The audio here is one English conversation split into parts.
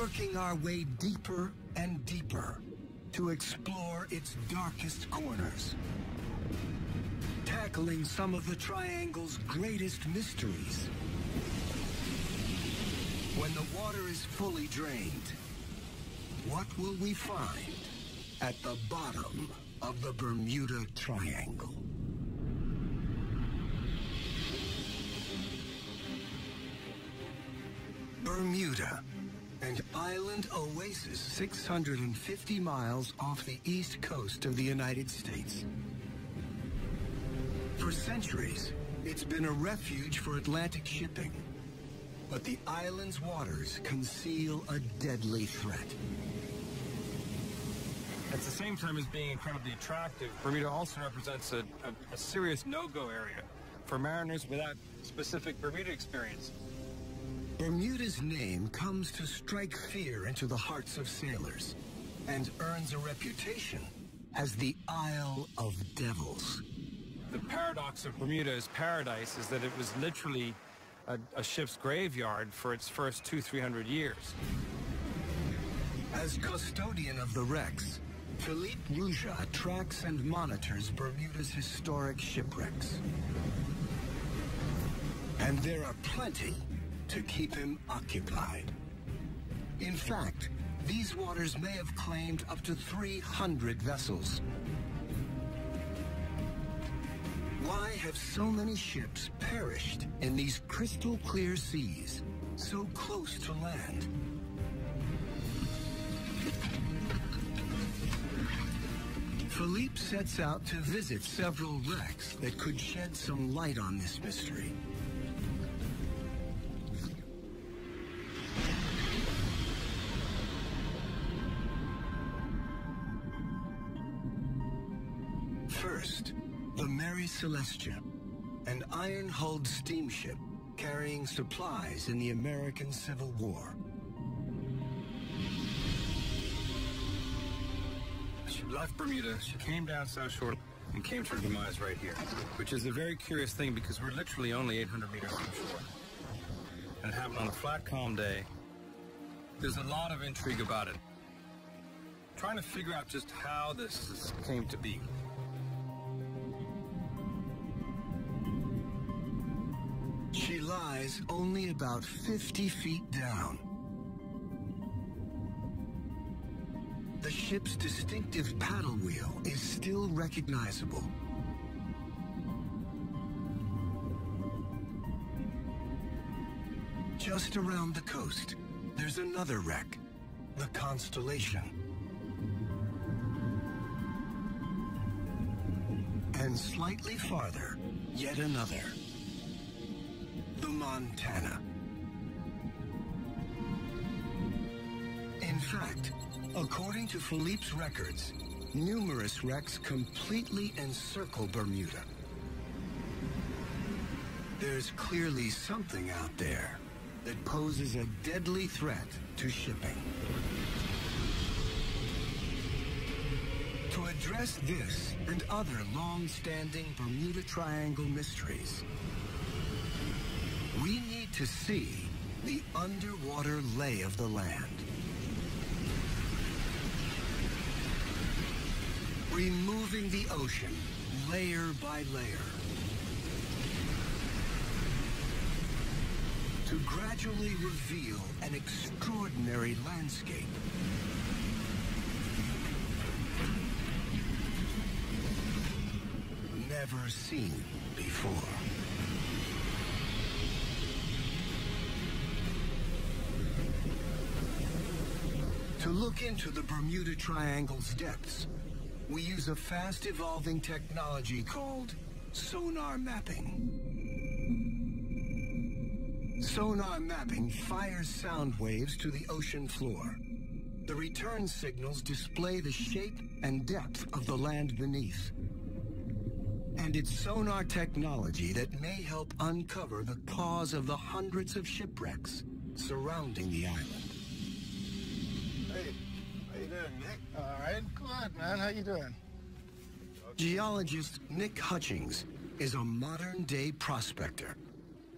working our way deeper and deeper to explore its darkest corners. Tackling some of the Triangle's greatest mysteries. When the water is fully drained, what will we find at the bottom of the Bermuda Triangle? Bermuda, an island oasis 650 miles off the east coast of the United States. For centuries, it's been a refuge for Atlantic shipping. But the island's waters conceal a deadly threat. At the same time as being incredibly attractive, Bermuda also represents a, a, a serious no-go area for mariners without specific Bermuda experience. Bermuda's name comes to strike fear into the hearts of sailors and earns a reputation as the Isle of Devils. The paradox of Bermuda's paradise is that it was literally a, a ship's graveyard for its first two, three hundred years. As custodian of the wrecks, Philippe Rouja tracks and monitors Bermuda's historic shipwrecks. And there are plenty to keep him occupied. In fact, these waters may have claimed up to 300 vessels. Why have so many ships perished in these crystal clear seas, so close to land? Philippe sets out to visit several wrecks that could shed some light on this mystery. Celestia, an iron-hulled steamship carrying supplies in the American Civil War. She left Bermuda, she came down South Shore and came to her demise right here, which is a very curious thing because we're literally only 800 meters from shore. And it happened on a flat, calm day. There's a lot of intrigue about it. Trying to figure out just how this came to be. Lies only about 50 feet down. The ship's distinctive paddle wheel is still recognizable. Just around the coast, there's another wreck, the Constellation. And slightly farther, yet another, the Montana. In fact, according to Philippe's records, numerous wrecks completely encircle Bermuda. There's clearly something out there that poses a deadly threat to shipping. To address this and other long-standing Bermuda Triangle mysteries, to see the underwater lay of the land. Removing the ocean layer by layer. To gradually reveal an extraordinary landscape. Never seen before. Look into the Bermuda Triangle's depths, we use a fast-evolving technology called sonar mapping. Sonar mapping fires sound waves to the ocean floor. The return signals display the shape and depth of the land beneath. And it's sonar technology that may help uncover the cause of the hundreds of shipwrecks surrounding the island. Hey, how you doing, Nick? All right, good, man. How you doing? Geologist Nick Hutchings is a modern-day prospector.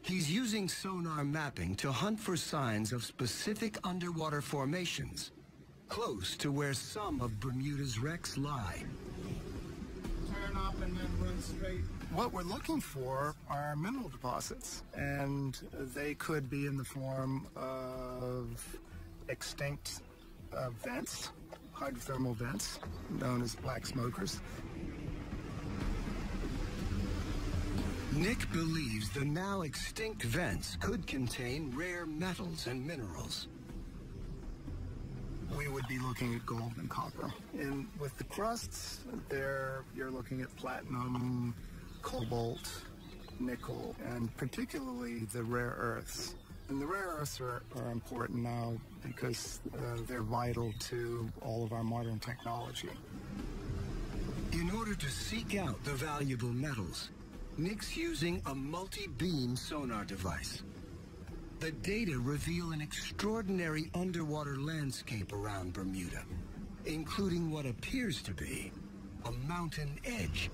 He's using sonar mapping to hunt for signs of specific underwater formations, close to where some of Bermuda's wrecks lie. Turn up and then run straight. What we're looking for are mineral deposits, and they could be in the form of extinct uh, vents, hydrothermal vents, known as black smokers. Nick believes the now extinct vents could contain rare metals and minerals. We would be looking at gold and copper. And with the crusts, there you're looking at platinum, cobalt, nickel, and particularly the rare earths. And the rare earths are, are important now because uh, they're vital to all of our modern technology. In order to seek out the valuable metals, Nick's using a multi-beam sonar device. The data reveal an extraordinary underwater landscape around Bermuda, including what appears to be a mountain edge.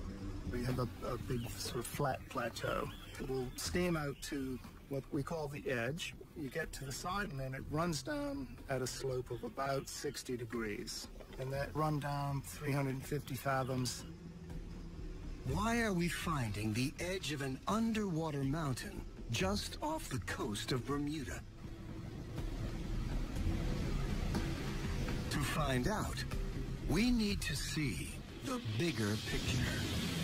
We have a, a big sort of flat plateau. We'll steam out to what we call the edge. You get to the side and then it runs down at a slope of about 60 degrees. And that run down 350 fathoms why are we finding the edge of an underwater mountain just off the coast of Bermuda? To find out, we need to see the bigger picture.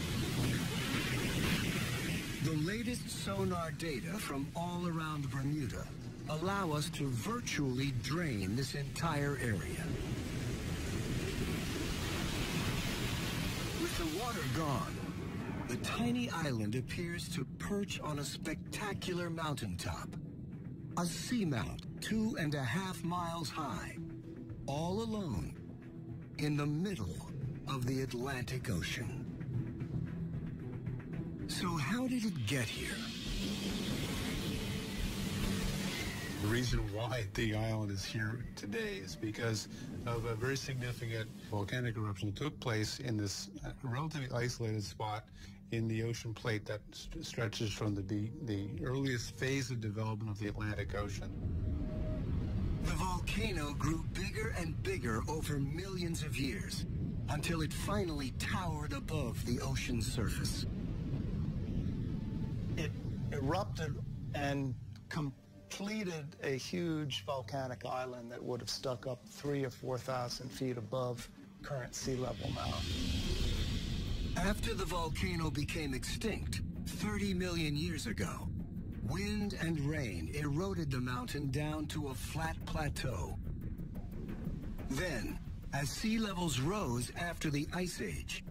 The latest sonar data from all around Bermuda allow us to virtually drain this entire area. With the water gone, the tiny island appears to perch on a spectacular mountaintop. A seamount two and a half miles high, all alone, in the middle of the Atlantic Ocean. So how did it get here? The reason why the island is here today is because of a very significant volcanic eruption that took place in this uh, relatively isolated spot in the ocean plate that st stretches from the, the earliest phase of development of the Atlantic Ocean. The volcano grew bigger and bigger over millions of years until it finally towered above the ocean's surface. Erupted and completed a huge volcanic island that would have stuck up three or 4,000 feet above current sea level now. After the volcano became extinct 30 million years ago, wind and rain eroded the mountain down to a flat plateau. Then, as sea levels rose after the Ice Age,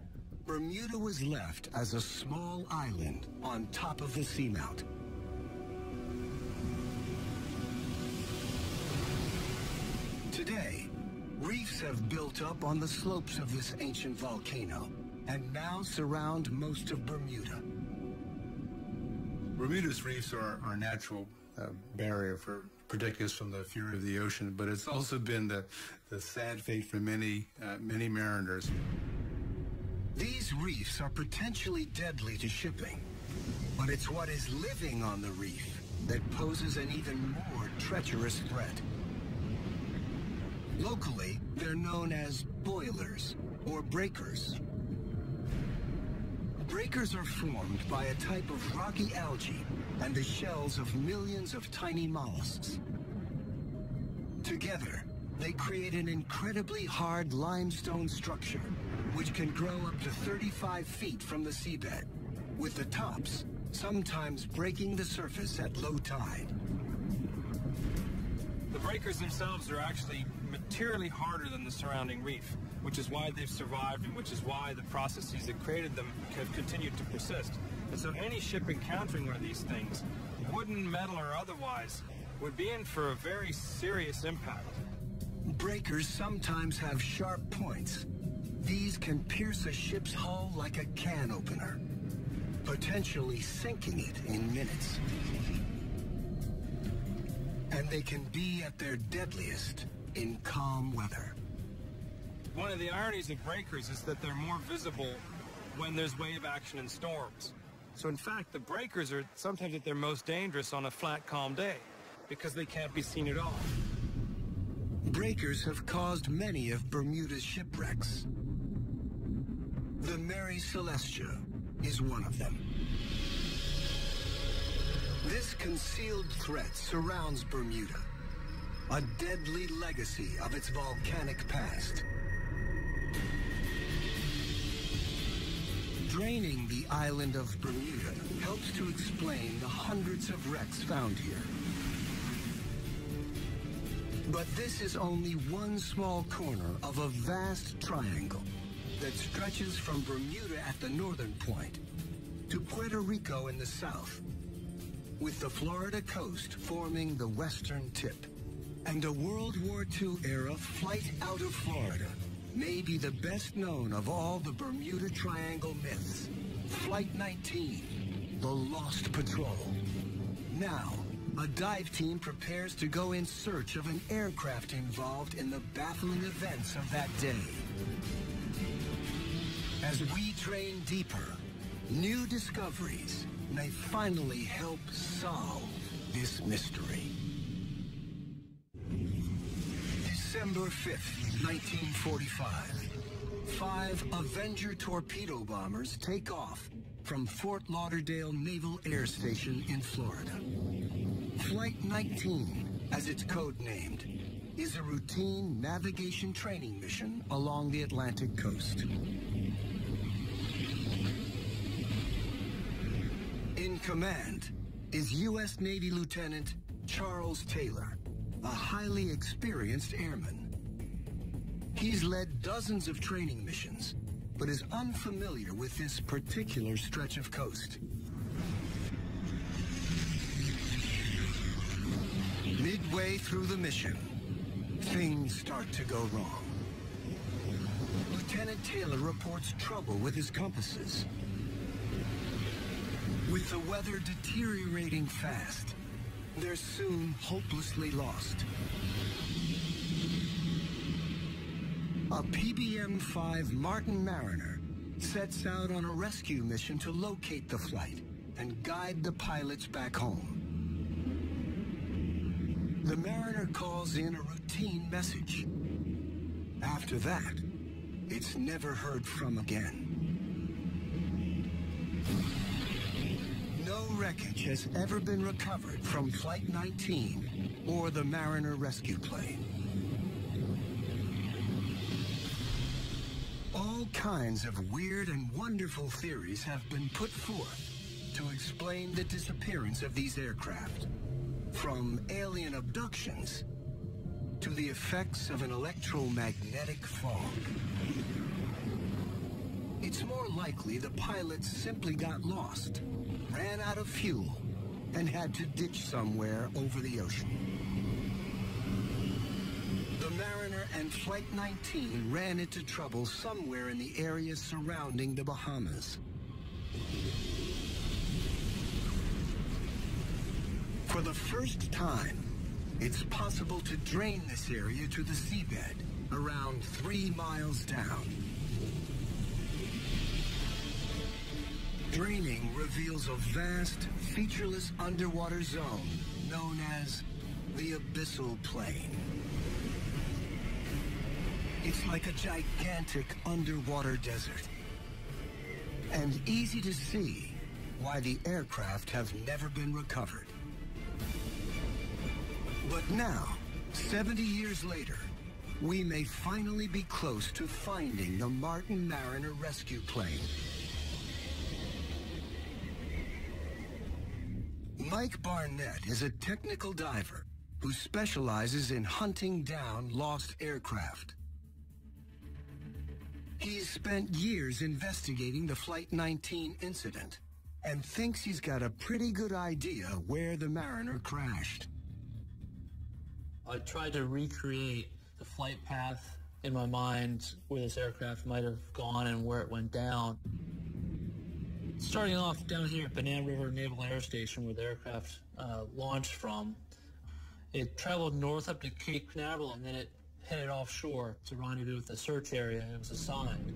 Bermuda was left as a small island on top of the seamount. Today, reefs have built up on the slopes of this ancient volcano and now surround most of Bermuda. Bermuda's reefs are our natural uh, barrier for protecting us from the fury of the ocean, but it's also been the, the sad fate for many, uh, many mariners. These reefs are potentially deadly to shipping, but it's what is living on the reef that poses an even more treacherous threat. Locally, they're known as boilers or breakers. Breakers are formed by a type of rocky algae and the shells of millions of tiny mollusks. Together, they create an incredibly hard limestone structure, which can grow up to 35 feet from the seabed, with the tops sometimes breaking the surface at low tide. The breakers themselves are actually materially harder than the surrounding reef which is why they've survived and which is why the processes that created them have continued to persist. And so any ship encountering one of these things, wooden, metal, or otherwise, would be in for a very serious impact. Breakers sometimes have sharp points. These can pierce a ship's hull like a can opener, potentially sinking it in minutes. And they can be at their deadliest in calm weather. One of the ironies of breakers is that they're more visible when there's wave action and storms. So in fact, the breakers are sometimes at their most dangerous on a flat, calm day because they can't be seen at all. Breakers have caused many of Bermuda's shipwrecks. The Mary Celestia is one of them. This concealed threat surrounds Bermuda, a deadly legacy of its volcanic past. Draining the island of Bermuda helps to explain the hundreds of wrecks found here. But this is only one small corner of a vast triangle that stretches from Bermuda at the northern point to Puerto Rico in the south, with the Florida coast forming the western tip. And a World War II era flight out of Florida may be the best known of all the Bermuda Triangle myths. Flight 19, the Lost Patrol. Now, a dive team prepares to go in search of an aircraft involved in the baffling events of that day. As we train deeper, new discoveries may finally help solve this mystery. December 5th, 1945. Five Avenger torpedo bombers take off from Fort Lauderdale Naval Air Station in Florida. Flight 19, as it's codenamed, is a routine navigation training mission along the Atlantic coast. Command is U.S. Navy Lieutenant Charles Taylor, a highly experienced airman. He's led dozens of training missions, but is unfamiliar with this particular stretch of coast. Midway through the mission, things start to go wrong. Lieutenant Taylor reports trouble with his compasses. With the weather deteriorating fast, they're soon hopelessly lost. A PBM-5 Martin Mariner sets out on a rescue mission to locate the flight and guide the pilots back home. The Mariner calls in a routine message. After that, it's never heard from again. Wreckage has ever been recovered from Flight 19 or the Mariner rescue plane. All kinds of weird and wonderful theories have been put forth to explain the disappearance of these aircraft. From alien abductions to the effects of an electromagnetic fog. It's more likely the pilots simply got lost, ran out of fuel, and had to ditch somewhere over the ocean. The Mariner and Flight 19 ran into trouble somewhere in the area surrounding the Bahamas. For the first time, it's possible to drain this area to the seabed, around three miles down. Draining reveals a vast, featureless underwater zone known as the Abyssal Plain. It's like a gigantic underwater desert. And easy to see why the aircraft have never been recovered. But now, 70 years later, we may finally be close to finding the Martin Mariner rescue plane. Mike Barnett is a technical diver who specializes in hunting down lost aircraft. He's spent years investigating the Flight 19 incident and thinks he's got a pretty good idea where the Mariner crashed. I tried to recreate the flight path in my mind where this aircraft might have gone and where it went down. Starting off down here at Banana River Naval Air Station where the aircraft uh, launched from, it traveled north up to Cape Canaveral and then it headed offshore to rendezvous with the search area it was assigned.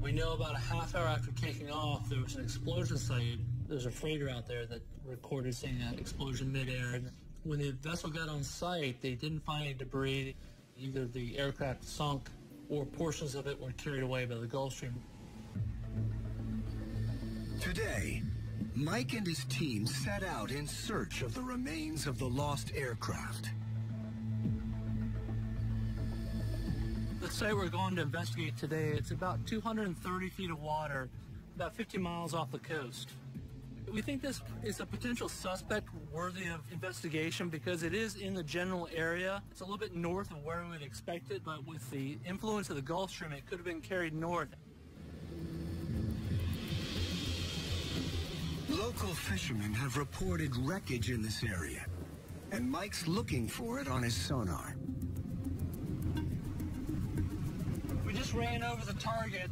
We know about a half hour after taking off, there was an explosion site. There's a freighter out there that recorded seeing an explosion midair. When the vessel got on site, they didn't find any debris. Either the aircraft sunk or portions of it were carried away by the Gulf Stream. Today, Mike and his team set out in search of the remains of the lost aircraft. The site we're going to investigate today, it's about 230 feet of water, about 50 miles off the coast. We think this is a potential suspect worthy of investigation because it is in the general area. It's a little bit north of where we would expect it, but with the influence of the Gulf Stream, it could have been carried north. Local fishermen have reported wreckage in this area, and Mike's looking for it on his sonar. We just ran over the target.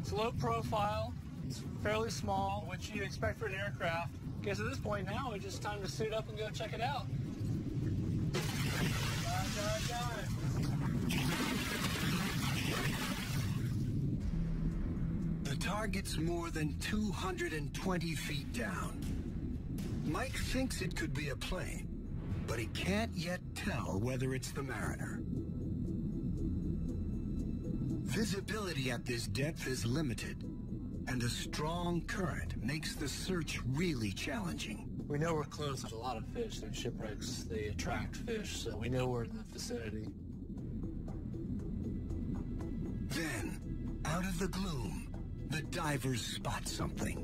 It's low profile, it's fairly small, which you'd expect for an aircraft. Guess at this point now, it's just time to suit up and go check it out. The target's more than 220 feet down. Mike thinks it could be a plane, but he can't yet tell whether it's the Mariner. Visibility at this depth is limited, and a strong current makes the search really challenging. We know we're close. There's a lot of fish. There's shipwrecks. They attract fish, so we know we're in the vicinity. Then, out of the gloom, the divers spot something.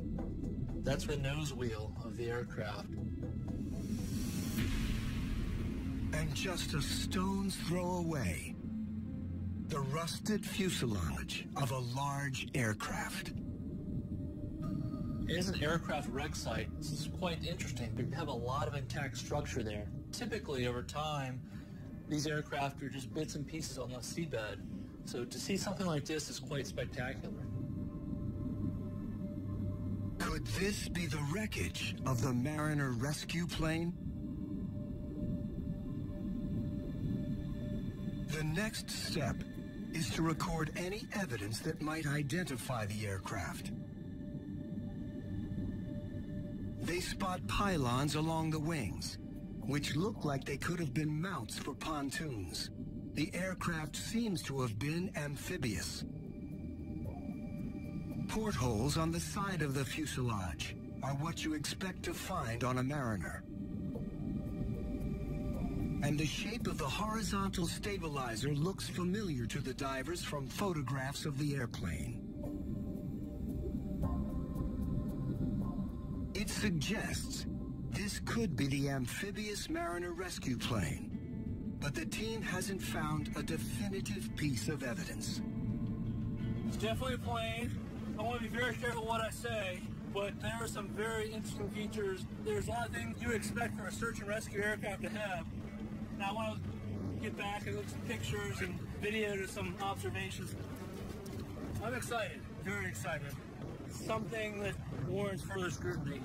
That's the nose wheel of the aircraft. And just a stone's throw away, the rusted fuselage of a large aircraft. It is an aircraft wreck site. This is quite interesting. They have a lot of intact structure there. Typically, over time, these aircraft are just bits and pieces on the seabed. So to see something like this is quite spectacular. Could this be the wreckage of the Mariner rescue plane? The next step is to record any evidence that might identify the aircraft. They spot pylons along the wings, which look like they could have been mounts for pontoons. The aircraft seems to have been amphibious. Portholes on the side of the fuselage are what you expect to find on a Mariner. And the shape of the horizontal stabilizer looks familiar to the divers from photographs of the airplane. Suggests this could be the amphibious Mariner rescue plane, but the team hasn't found a definitive piece of evidence. It's definitely a plane. I want to be very careful what I say, but there are some very interesting features. There's a lot of things you expect for a search and rescue aircraft to have. And I want to get back and look at some pictures and video to some observations. I'm excited, very excited. Something that warrants further scrutiny.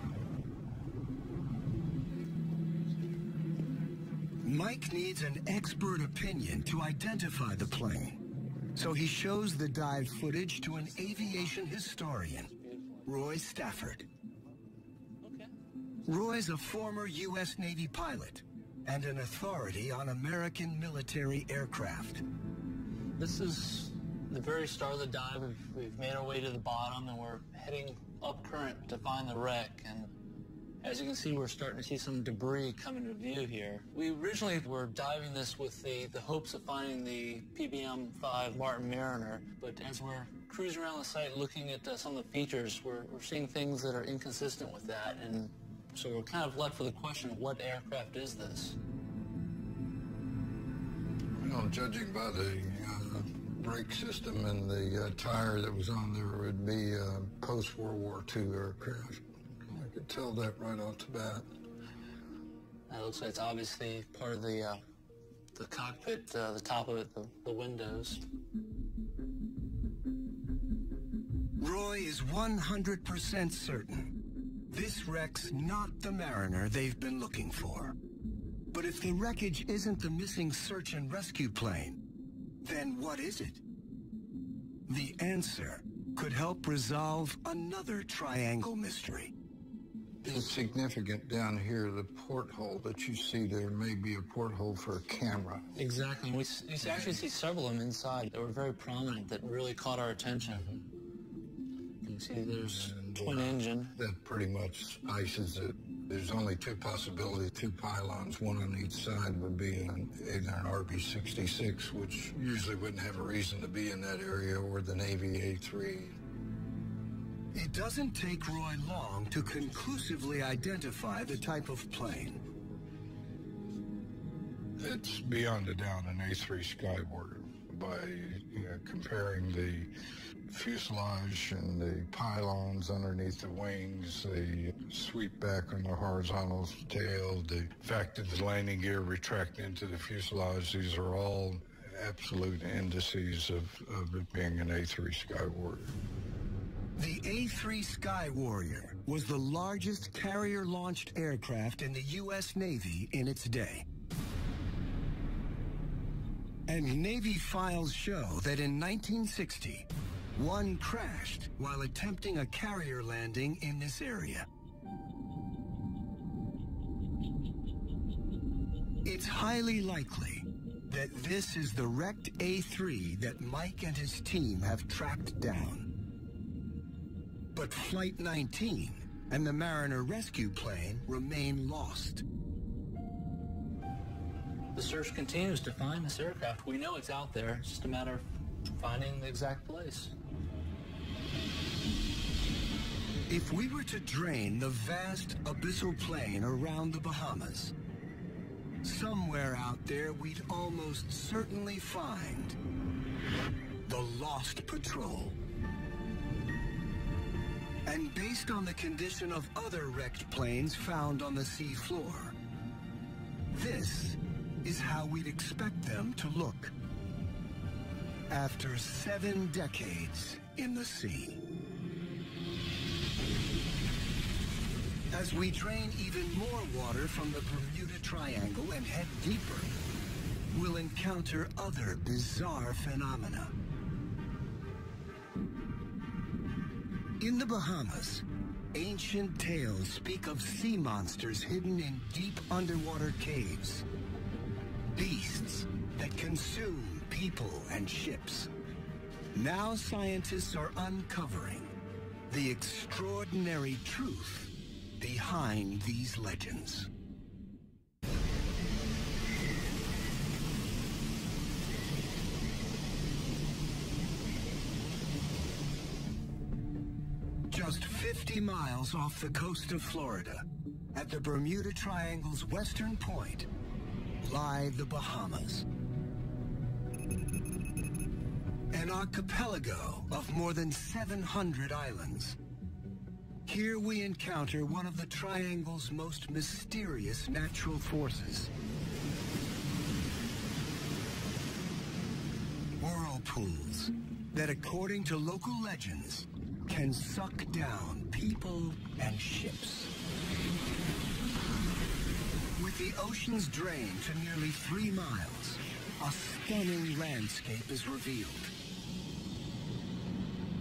Mike needs an expert opinion to identify the plane. So he shows the dive footage to an aviation historian, Roy Stafford. Roy's a former U.S. Navy pilot and an authority on American military aircraft. This is the very start of the dive. We've, we've made our way to the bottom and we're heading up current to find the wreck. And as you can see, we're starting to see some debris come into view here. We originally were diving this with the, the hopes of finding the PBM-5 Martin Mariner, but as we're cruising around the site looking at uh, some of the features, we're, we're seeing things that are inconsistent with that. And so we're kind of left with the question, what aircraft is this? Well, judging by the uh, brake system and the uh, tire that was on there, it would be uh, post-World War II aircraft. I could tell that right off the bat. That looks like it's obviously part of the uh, the cockpit, uh, the top of it, the, the windows. Roy is 100% certain this wreck's not the Mariner they've been looking for. But if the wreckage isn't the missing search and rescue plane, then what is it? The answer could help resolve another triangle mystery. It's significant down here, the porthole that you see there may be a porthole for a camera. Exactly. We, actually see several of them inside that were very prominent that really caught our attention. Mm-hmm. You can see there's uh, twin engine. That pretty much ices it. There's only two possibilities, two pylons, one on each side would be an, either an RB-66, which usually wouldn't have a reason to be in that area, or the Navy A-3. It doesn't take Roy long to conclusively identify the type of plane. It's beyond a doubt an A3 Skywarrior by you know, comparing the fuselage and the pylons underneath the wings, the sweep back on the horizontal tail, the fact that the landing gear retract into the fuselage. These are all absolute indices of, of it being an A3 Skywarrior. The A-3 Sky Warrior was the largest carrier-launched aircraft in the U.S. Navy in its day. And Navy files show that in 1960, one crashed while attempting a carrier landing in this area. It's highly likely that this is the wrecked A-3 that Mike and his team have tracked down. But Flight 19 and the Mariner rescue plane remain lost. The search continues to find this aircraft. We know it's out there. It's just a matter of finding the exact place. If we were to drain the vast abyssal plain around the Bahamas, somewhere out there we'd almost certainly find the Lost Patrol. And based on the condition of other wrecked planes found on the sea floor, this is how we'd expect them to look. After seven decades in the sea. As we drain even more water from the Bermuda Triangle and head deeper, we'll encounter other bizarre phenomena. In the Bahamas, ancient tales speak of sea monsters hidden in deep underwater caves. Beasts that consume people and ships. Now scientists are uncovering the extraordinary truth behind these legends. 50 miles off the coast of Florida, at the Bermuda Triangle's western point, lie the Bahamas. An archipelago of more than 700 islands. Here we encounter one of the Triangle's most mysterious natural forces. Whirlpools that, according to local legends, can suck down people and ships. With the oceans drained to nearly three miles, a stunning landscape is revealed.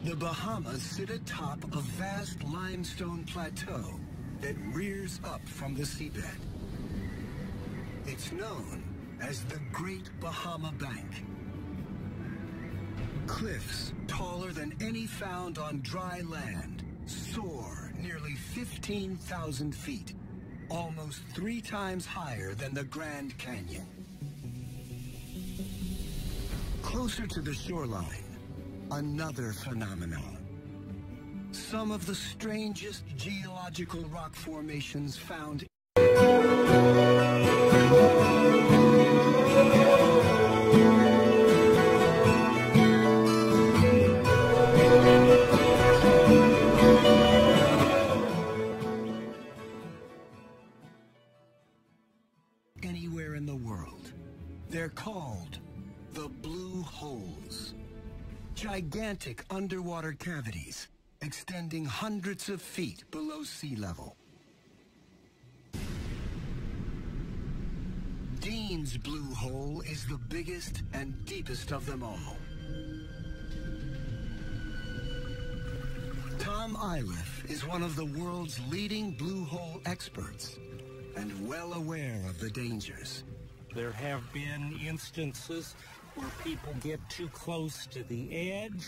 The Bahamas sit atop a vast limestone plateau that rears up from the seabed. It's known as the Great Bahama Bank. Cliffs taller than any found on dry land soar nearly 15,000 feet, almost three times higher than the Grand Canyon. Closer to the shoreline, another phenomenon. Some of the strangest geological rock formations found Gigantic underwater cavities extending hundreds of feet below sea level. Dean's Blue Hole is the biggest and deepest of them all. Tom Iliffe is one of the world's leading blue hole experts and well aware of the dangers. There have been instances where people get too close to the edge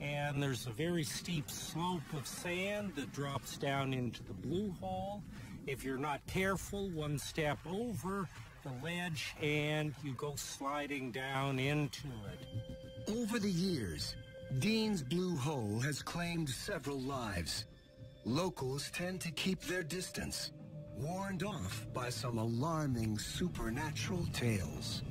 and there's a very steep slope of sand that drops down into the blue hole. If you're not careful, one step over the ledge and you go sliding down into it. Over the years, Dean's Blue Hole has claimed several lives. Locals tend to keep their distance, warned off by some alarming supernatural tales.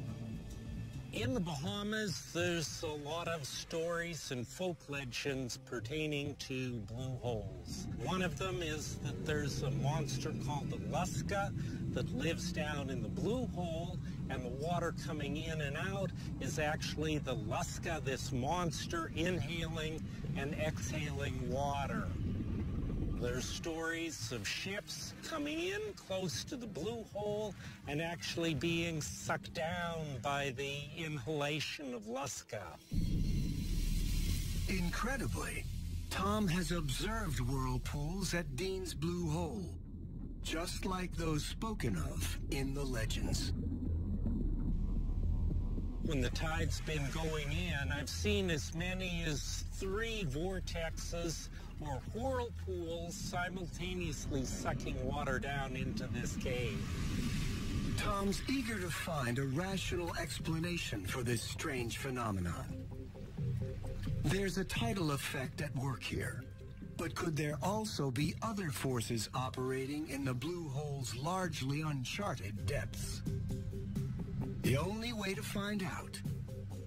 In the Bahamas, there's a lot of stories and folk legends pertaining to blue holes. One of them is that there's a monster called the Lusca that lives down in the blue hole, and the water coming in and out is actually the Lusca, this monster inhaling and exhaling water. There's stories of ships coming in close to the blue hole and actually being sucked down by the inhalation of Lusca. Incredibly, Tom has observed whirlpools at Dean's Blue Hole, just like those spoken of in the legends. When the tide's been going in, I've seen as many as three vortexes or whirlpools simultaneously sucking water down into this cave. Tom's eager to find a rational explanation for this strange phenomenon. There's a tidal effect at work here, but could there also be other forces operating in the blue hole's largely uncharted depths? The only way to find out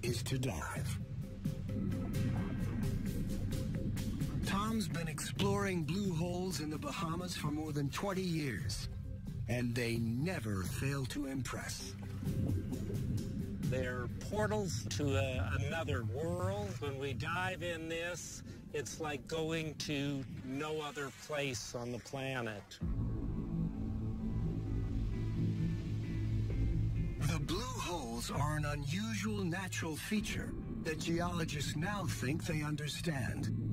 is to dive. Tom's been exploring blue holes in the Bahamas for more than 20 years, and they never fail to impress. They're portals to a, another world. When we dive in this, it's like going to no other place on the planet. The blue holes are an unusual natural feature that geologists now think they understand.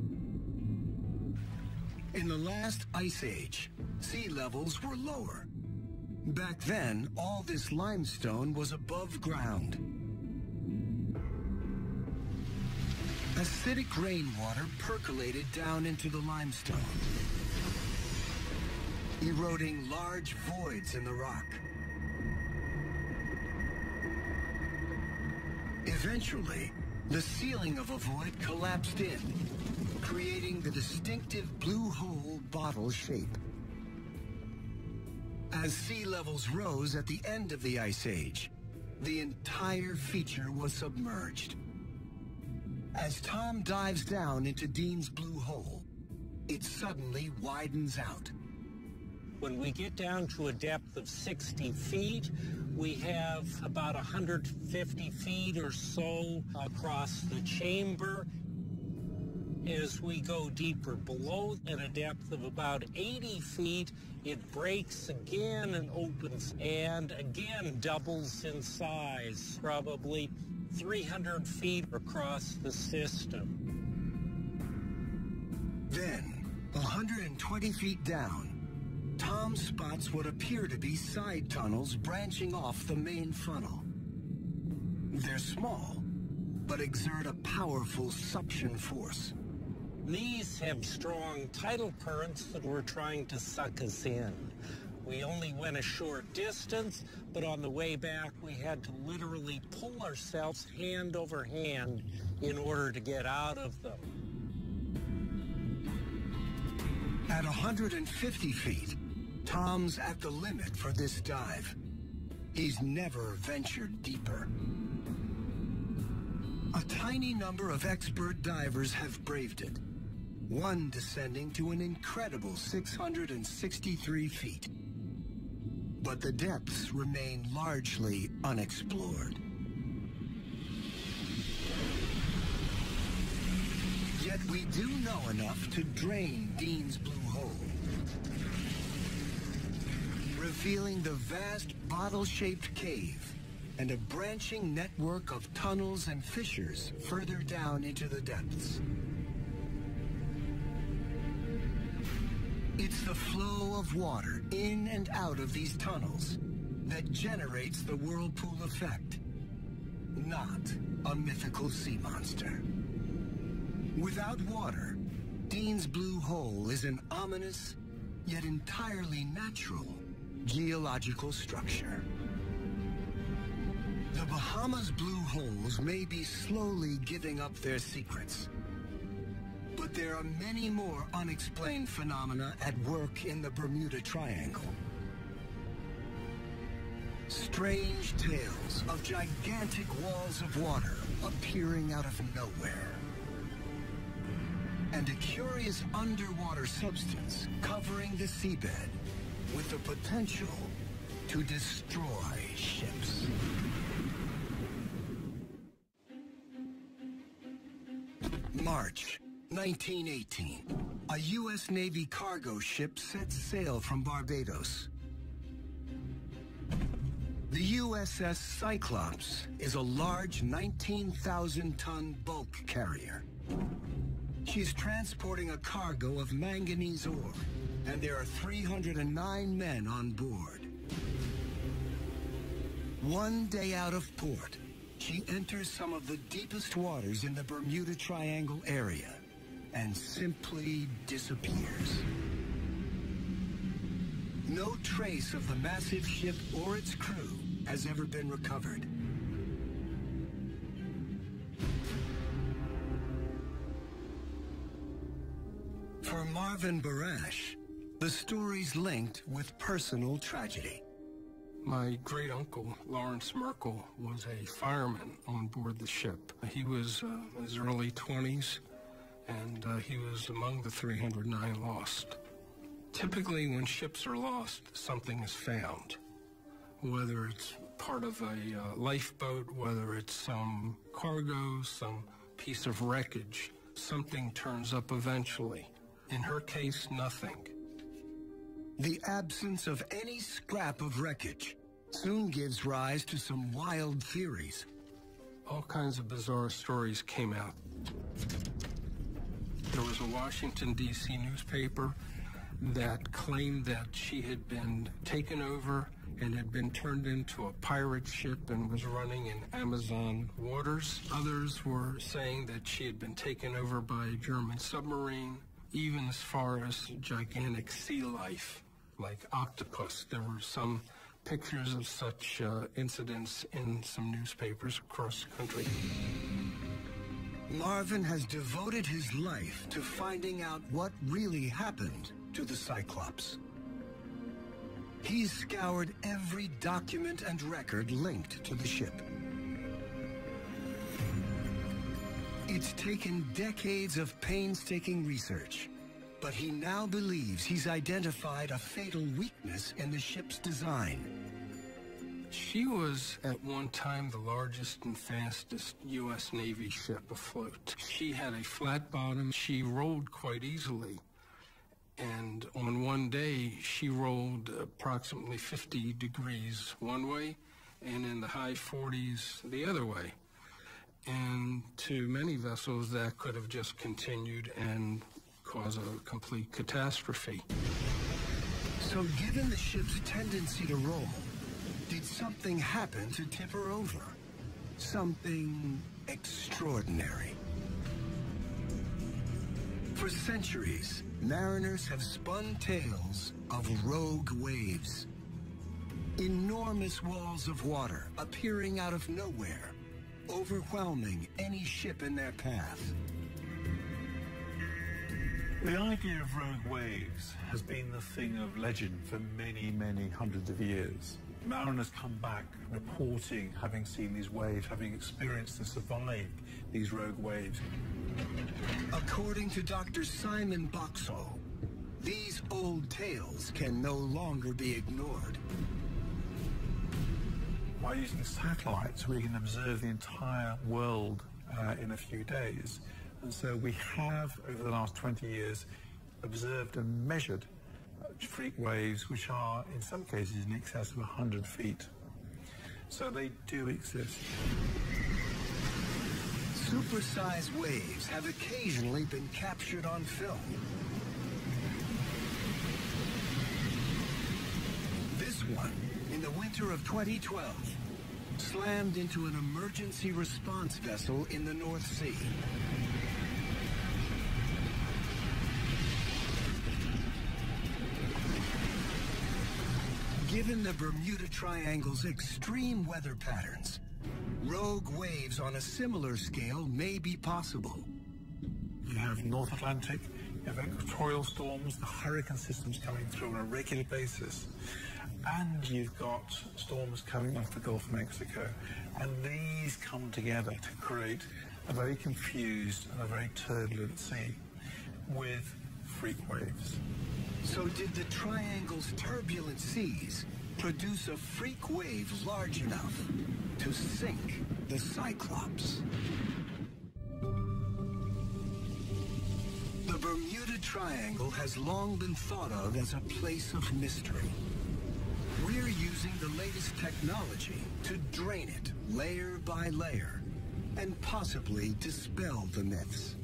In the last ice age, sea levels were lower. Back then, all this limestone was above ground. Acidic rainwater percolated down into the limestone, eroding large voids in the rock. Eventually, the ceiling of a void collapsed in, creating the distinctive blue hole bottle shape. As sea levels rose at the end of the Ice Age, the entire feature was submerged. As Tom dives down into Dean's blue hole, it suddenly widens out. When we get down to a depth of 60 feet, we have about 150 feet or so across the chamber. As we go deeper below at a depth of about 80 feet, it breaks again and opens and again doubles in size, probably 300 feet across the system. Then, 120 feet down, Tom spots what appear to be side tunnels branching off the main funnel. They're small, but exert a powerful suction force. These have strong tidal currents that were trying to suck us in. We only went a short distance, but on the way back, we had to literally pull ourselves hand over hand in order to get out of them. At 150 feet, Tom's at the limit for this dive. He's never ventured deeper. A tiny number of expert divers have braved it, one descending to an incredible 663 feet. But the depths remain largely unexplored. Yet we do know enough to drain Dean's Blue Hole revealing the vast bottle-shaped cave and a branching network of tunnels and fissures further down into the depths. Flow of water in and out of these tunnels that generates the whirlpool effect, not a mythical sea monster. Without water, Dean's Blue Hole is an ominous, yet entirely natural, geological structure. The Bahamas Blue Holes may be slowly giving up their secrets, but there are many more unexplained phenomena at work in the Bermuda Triangle. Strange tales of gigantic walls of water appearing out of nowhere. And a curious underwater substance covering the seabed with the potential to destroy ships. March 1918. A U.S. Navy cargo ship sets sail from Barbados. The USS Cyclops is a large 19,000-ton bulk carrier. She's transporting a cargo of manganese ore, and there are 309 men on board. One day out of port, she enters some of the deepest waters in the Bermuda Triangle area and simply disappears. No trace of the massive ship or its crew has ever been recovered. For Marvin Barash, the story's linked with personal tragedy. My great uncle, Lawrence Merkel, was a fireman on board the ship. He was uh, in his early 20s, and uh, he was among the 309 lost. Typically, when ships are lost, something is found. Whether it's part of a uh, lifeboat, whether it's some cargo, some piece of wreckage, something turns up eventually. In her case, nothing. The absence of any scrap of wreckage soon gives rise to some wild theories. All kinds of bizarre stories came out. There was a Washington, D.C. newspaper that claimed that she had been taken over and had been turned into a pirate ship and was running in Amazon waters. Others were saying that she had been taken over by a German submarine, even as far as gigantic sea life like octopus. There were some pictures of such uh, incidents in some newspapers across the country. Marvin has devoted his life to finding out what really happened to the Cyclops. He's scoured every document and record linked to the ship. It's taken decades of painstaking research, but he now believes he's identified a fatal weakness in the ship's design. She was at one time the largest and fastest U.S. Navy ship afloat. She had a flat bottom. She rolled quite easily. And on one day, she rolled approximately 50 degrees one way and in the high 40s the other way. And to many vessels, that could have just continued and caused a complete catastrophe. So given the ship's tendency to roll, did something happen to tip her over? Something extraordinary. For centuries, mariners have spun tales of rogue waves. Enormous walls of water appearing out of nowhere, overwhelming any ship in their path. The idea of rogue waves has been the thing of legend for many, many hundreds of years. Mariners come back reporting having seen these waves, having experienced and survived these rogue waves. According to Dr. Simon Boxall, these old tales can no longer be ignored. By using satellites, we can observe the entire world uh, in a few days. And so we have, over the last 20 years, observed and measured freak waves which are in some cases in excess of 100 feet. So they do exist. Supersized waves have occasionally been captured on film. This one, in the winter of 2012, slammed into an emergency response vessel in the North Sea. Given the Bermuda Triangle's extreme weather patterns, rogue waves on a similar scale may be possible. You have North Atlantic, you have equatorial storms, the hurricane systems coming through on a regular basis, and you've got storms coming off the Gulf of Mexico. And these come together to create a very confused and a very turbulent sea with freak waves. So did the triangle's turbulent seas produce a freak wave large enough to sink the Cyclops? The Bermuda Triangle has long been thought of as a place of mystery. We're using the latest technology to drain it layer by layer and possibly dispel the myths.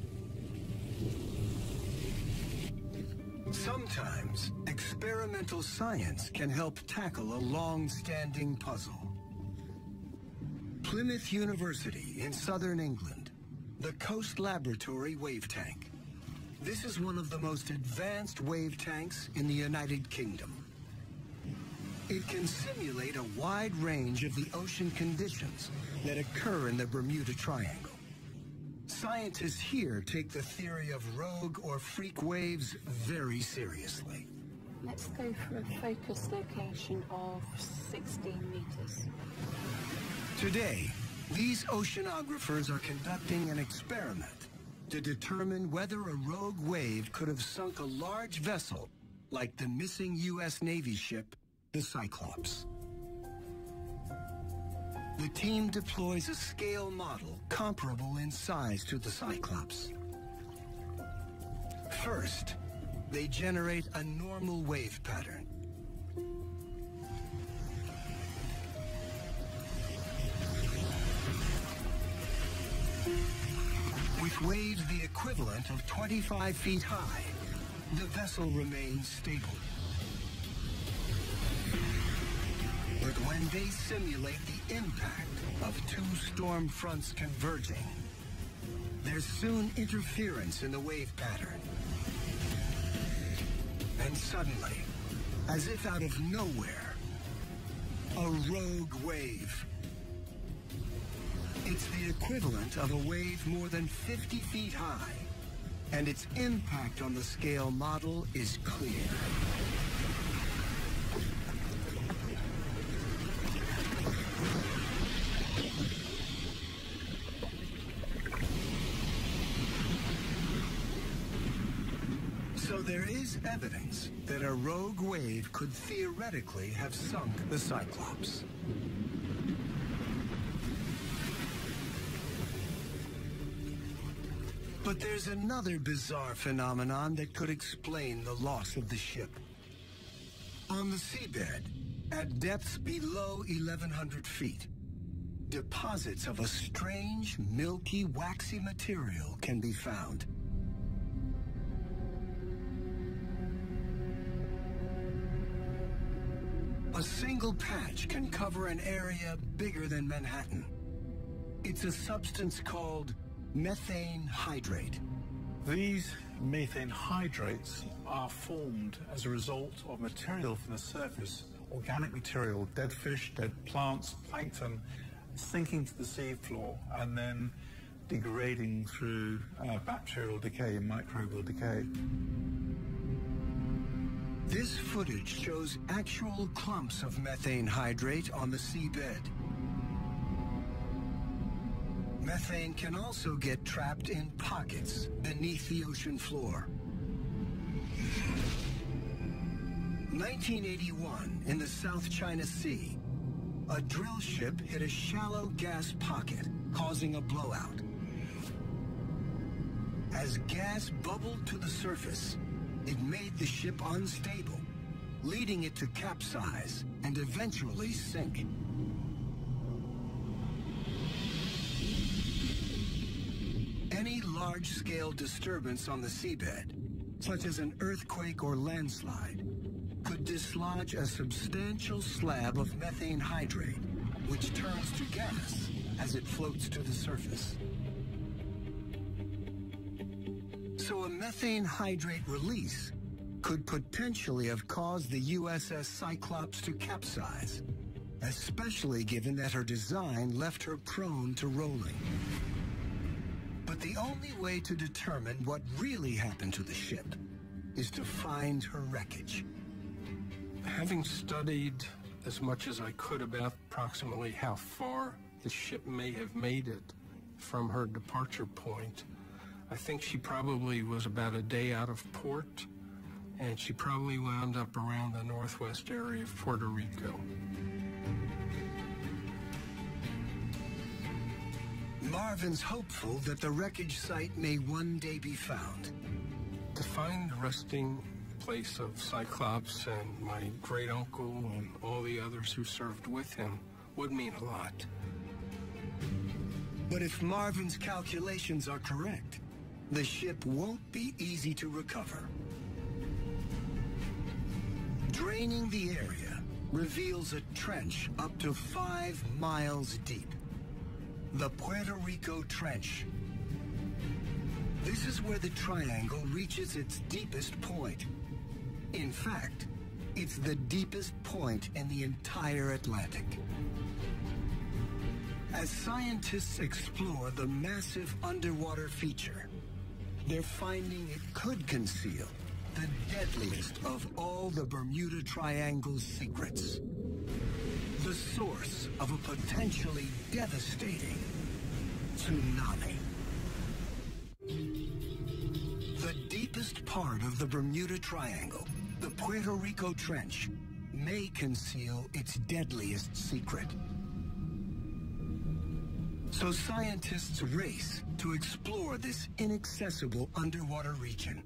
Sometimes experimental science can help tackle a long-standing puzzle. Plymouth University in southern England, the Coast Laboratory Wave Tank. This is one of the most advanced wave tanks in the United Kingdom. It can simulate a wide range of the ocean conditions that occur in the Bermuda Triangle. Scientists here take the theory of rogue or freak waves very seriously. Let's go for a focus location of 16 meters. Today, these oceanographers are conducting an experiment to determine whether a rogue wave could have sunk a large vessel like the missing U.S. Navy ship, the Cyclops. The team deploys a scale model comparable in size to the Cyclops. First, they generate a normal wave pattern. With waves the equivalent of 25 feet high, the vessel remains stable. When they simulate the impact of two storm fronts converging, there's soon interference in the wave pattern. And suddenly, as if out of nowhere, a rogue wave. It's the equivalent of a wave more than 50 feet high, and its impact on the scale model is clear. So there is evidence that a rogue wave could theoretically have sunk the Cyclops. But there's another bizarre phenomenon that could explain the loss of the ship. On the seabed, at depths below 1,100 feet, deposits of a strange, milky, waxy material can be found. A single patch can cover an area bigger than Manhattan. It's a substance called methane hydrate. These methane hydrates are formed as a result of material from the surface, organic material, dead fish, dead plants, plankton, sinking to the seafloor and then degrading through uh, bacterial decay and microbial decay. This footage shows actual clumps of methane hydrate on the seabed. Methane can also get trapped in pockets beneath the ocean floor. 1981, in the South China Sea, a drill ship hit a shallow gas pocket, causing a blowout. As gas bubbled to the surface, it made the ship unstable, leading it to capsize and eventually sink. Any large-scale disturbance on the seabed, such as an earthquake or landslide, could dislodge a substantial slab of methane hydrate, which turns to gas as it floats to the surface. A methane hydrate release could potentially have caused the USS Cyclops to capsize, especially given that her design left her prone to rolling. But the only way to determine what really happened to the ship is to find her wreckage. Having studied as much as I could about approximately how far the ship may have made it from her departure point, I think she probably was about a day out of port, and she probably wound up around the northwest area of Puerto Rico. Marvin's hopeful that the wreckage site may one day be found. To find the resting place of Cyclops and my great uncle and all the others who served with him would mean a lot. But if Marvin's calculations are correct, the ship won't be easy to recover. Draining the area reveals a trench up to five miles deep. The Puerto Rico Trench. This is where the triangle reaches its deepest point. In fact, it's the deepest point in the entire Atlantic. As scientists explore the massive underwater feature, they're finding it could conceal the deadliest of all the Bermuda Triangle's secrets. The source of a potentially devastating tsunami. The deepest part of the Bermuda Triangle, the Puerto Rico Trench, may conceal its deadliest secret. So scientists race to explore this inaccessible underwater region.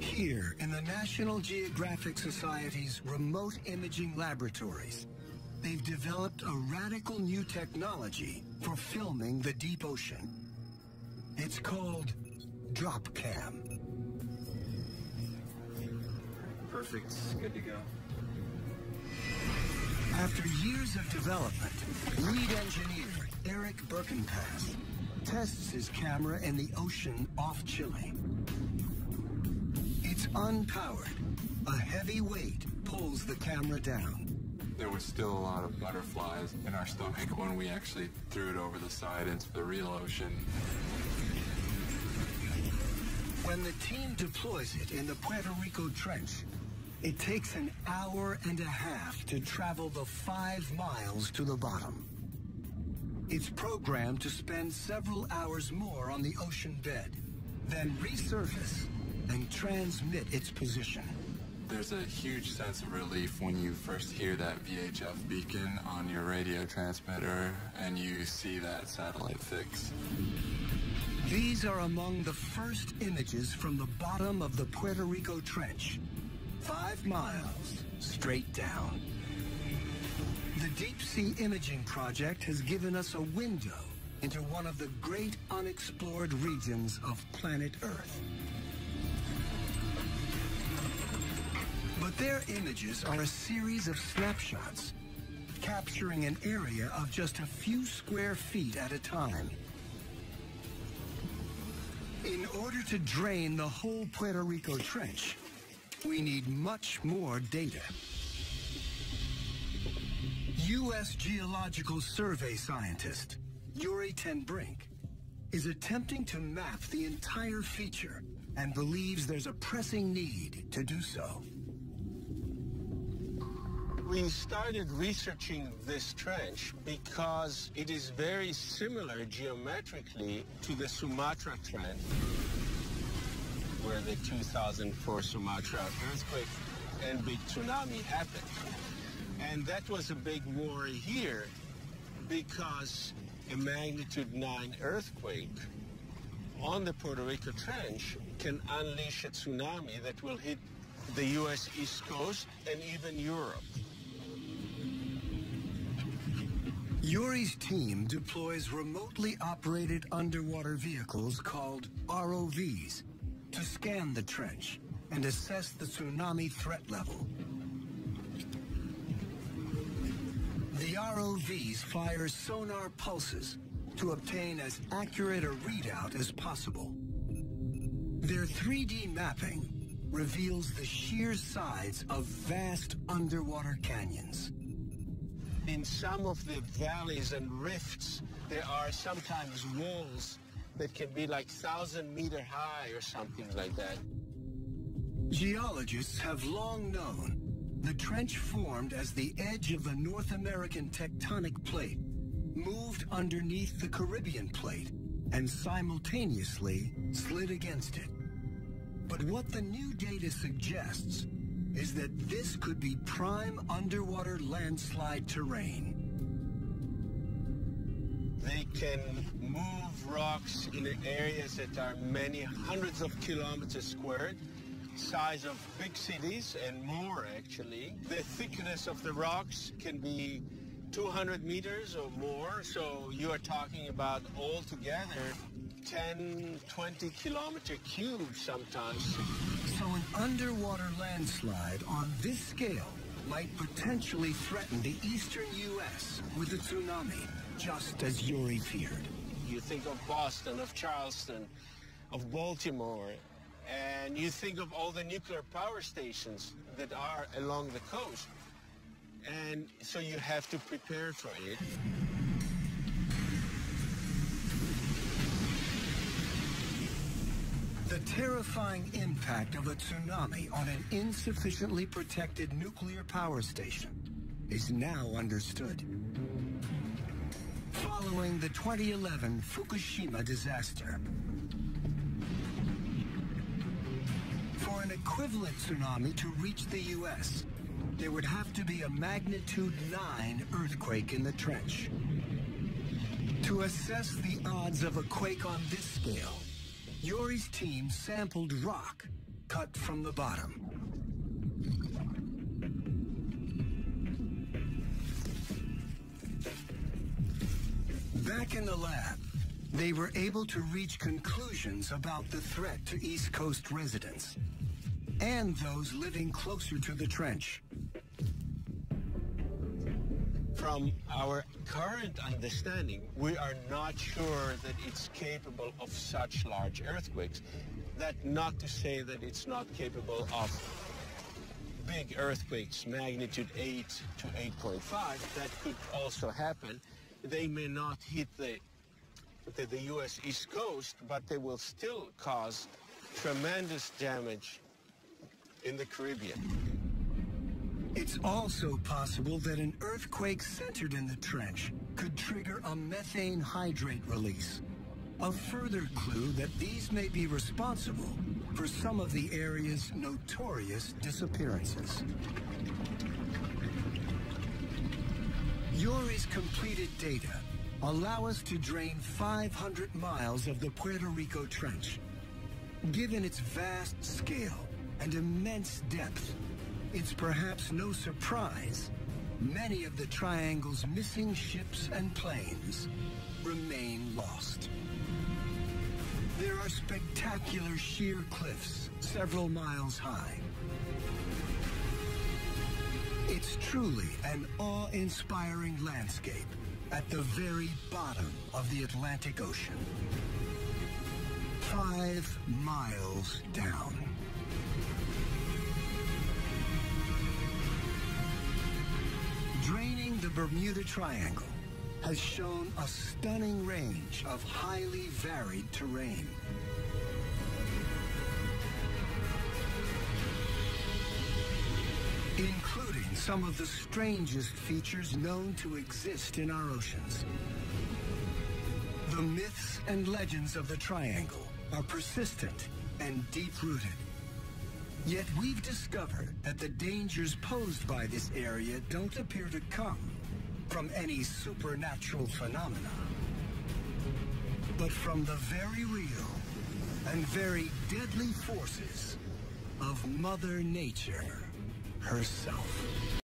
Here, in the National Geographic Society's remote imaging laboratories, they've developed a radical new technology for filming the deep ocean. It's called DropCam. Perfect. Good to go. After years of development, lead engineer Eric Berkenpas tests his camera in the ocean off Chile. It's unpowered. A heavy weight pulls the camera down. There was still a lot of butterflies in our stomach when we actually threw it over the side into the real ocean. When the team deploys it in the Puerto Rico Trench, it takes an hour and a half to travel the five miles to the bottom. It's programmed to spend several hours more on the ocean bed, then resurface and transmit its position. There's a huge sense of relief when you first hear that VHF beacon on your radio transmitter and you see that satellite fix. These are among the first images from the bottom of the Puerto Rico Trench. Five miles straight down. The Deep Sea Imaging Project has given us a window into one of the great unexplored regions of planet Earth. But their images are a series of snapshots, capturing an area of just a few square feet at a time. In order to drain the whole Puerto Rico Trench, we need much more data. U.S. Geological Survey scientist Uri Ten Brink is attempting to map the entire feature and believes there's a pressing need to do so. We started researching this trench because it is very similar geometrically to the Sumatra Trench, where the 2004 Sumatra earthquake and big tsunami happened. And that was a big worry here because a magnitude 9 earthquake on the Puerto Rico Trench can unleash a tsunami that will hit the U.S. East Coast and even Europe. Uri's team deploys remotely operated underwater vehicles called ROVs to scan the trench and assess the tsunami threat level. The ROVs fire sonar pulses to obtain as accurate a readout as possible. Their 3D mapping reveals the sheer sides of vast underwater canyons. In some of the valleys and rifts, there are sometimes walls that can be like thousand meter high or something like that. Geologists have long known the trench formed as the edge of the North American tectonic plate moved underneath the Caribbean plate and simultaneously slid against it. But what the new data suggests is that this could be prime underwater landslide terrain. Can move rocks in areas that are many hundreds of kilometers squared, size of big cities and more actually. The thickness of the rocks can be 200 meters or more, so you are talking about altogether 10, 20 kilometer cubes sometimes. So an underwater landslide on this scale might potentially threaten the eastern U.S. with a tsunami, just as Uri feared. You think of Boston, of Charleston, of Baltimore, and you think of all the nuclear power stations that are along the coast. And so you have to prepare for it. The terrifying impact of a tsunami on an insufficiently protected nuclear power station is now understood. Following the 2011 Fukushima disaster, for an equivalent tsunami to reach the U.S., there would have to be a magnitude 9 earthquake in the trench. To assess the odds of a quake on this scale, Uri's team sampled rock cut from the bottom. Back in the lab, they were able to reach conclusions about the threat to East Coast residents and those living closer to the trench. From our current understanding, we are not sure that it's capable of such large earthquakes. That not to say that it's not capable of big earthquakes, magnitude 8 to 8.5, that could also happen. They may not hit the, the, the U.S. East Coast, but they will still cause tremendous damage in the Caribbean. It's also possible that an earthquake centered in the trench could trigger a methane hydrate release. A further clue that these may be responsible for some of the area's notorious disappearances. Uri's completed data allow us to drain 500 miles of the Puerto Rico Trench. Given its vast scale and immense depth, it's perhaps no surprise many of the triangle's missing ships and planes remain lost. There are spectacular sheer cliffs several miles high. It's truly an awe-inspiring landscape at the very bottom of the Atlantic Ocean. Five miles down. Draining the Bermuda Triangle has shown a stunning range of highly varied terrain. Some of the strangest features known to exist in our oceans. The myths and legends of the Triangle are persistent and deep-rooted. Yet we've discovered that the dangers posed by this area don't appear to come from any supernatural phenomena, but from the very real and very deadly forces of Mother Nature herself.